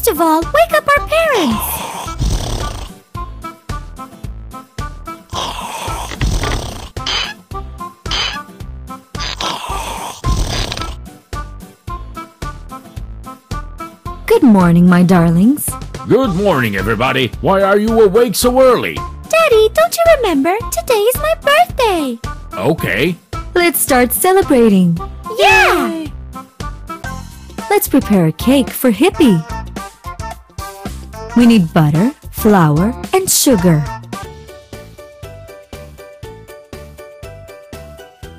First of all, wake up our parents. Good morning, my darlings. Good morning, everybody. Why are you awake so early? Daddy, don't you remember? Today is my birthday. Okay. Let's start celebrating. Yeah! Let's prepare a cake for Hippie. We need butter, flour, and sugar.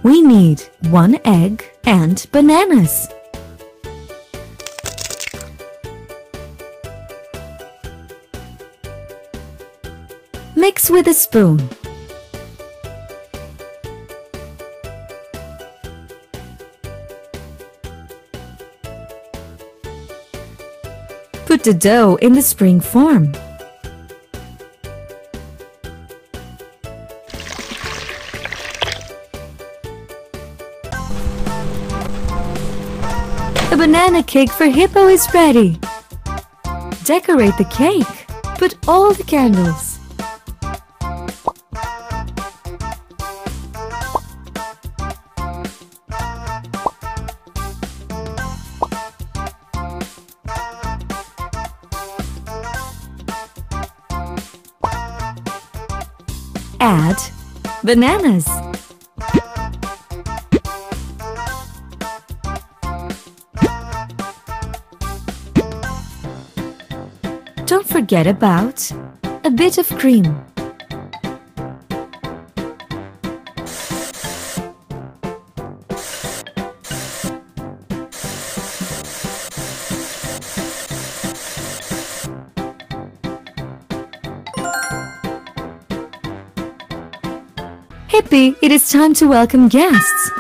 We need one egg and bananas. Mix with a spoon. Put the dough in the spring form. The banana cake for Hippo is ready. Decorate the cake. Put all the candles. Add bananas. Don't forget about a bit of cream. Hippie, it is time to welcome guests.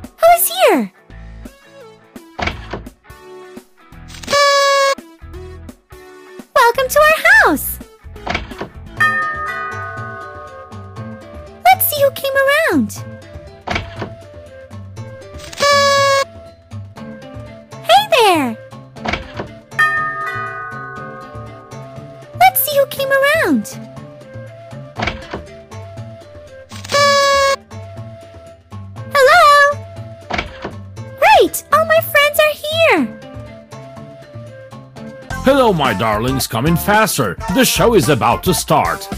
Who is here? Welcome to our house. Let's see who came around. Hey there. Let's see who came around. Hello, my darlings. Come in faster. The show is about to start.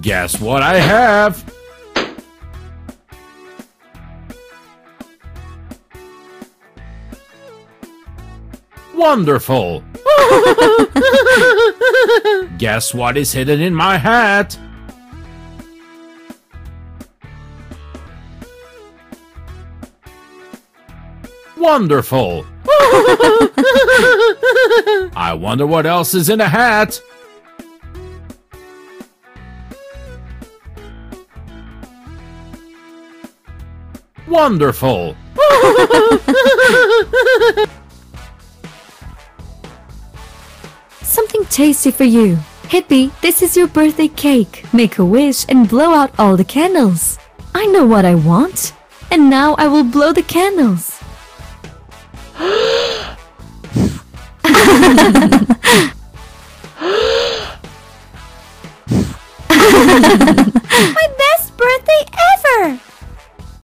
Guess what I have? Wonderful! Guess what is hidden in my hat? Wonderful! I wonder what else is in a hat? Wonderful! Something tasty for you. Hippie, this is your birthday cake. Make a wish and blow out all the candles. I know what I want. And now I will blow the candles. My